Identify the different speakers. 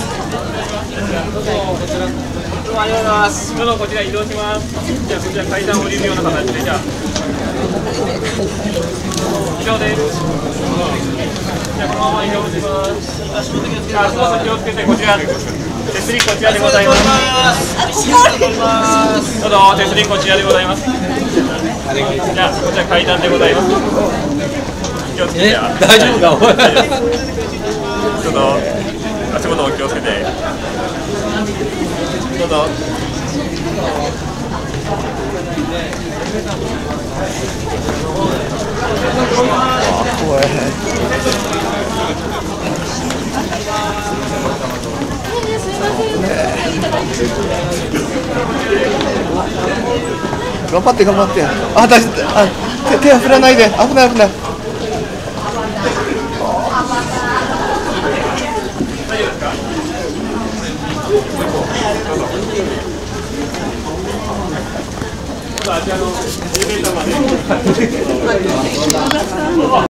Speaker 1: ありがとうございます。どうぞこちら移動しますじゃあこちら階段降りるような形でじゃあ以上ですじゃあこのまま移動します。足元気をつけて。こちら手すりこちらでございますどうぞ手すりこちらでございますじゃあこちら階段でございます気をつけて
Speaker 2: 大丈夫か
Speaker 1: ちょっと足元どうぞ
Speaker 3: 頑張って頑張って。あ大丈夫。あ手手は振らないで。危ない危ない。
Speaker 1: ¿Qué pasa? ¿Qué.